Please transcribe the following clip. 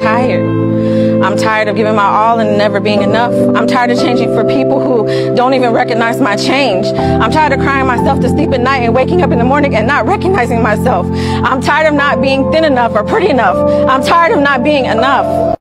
tired. I'm tired of giving my all and never being enough. I'm tired of changing for people who don't even recognize my change. I'm tired of crying myself to sleep at night and waking up in the morning and not recognizing myself. I'm tired of not being thin enough or pretty enough. I'm tired of not being enough.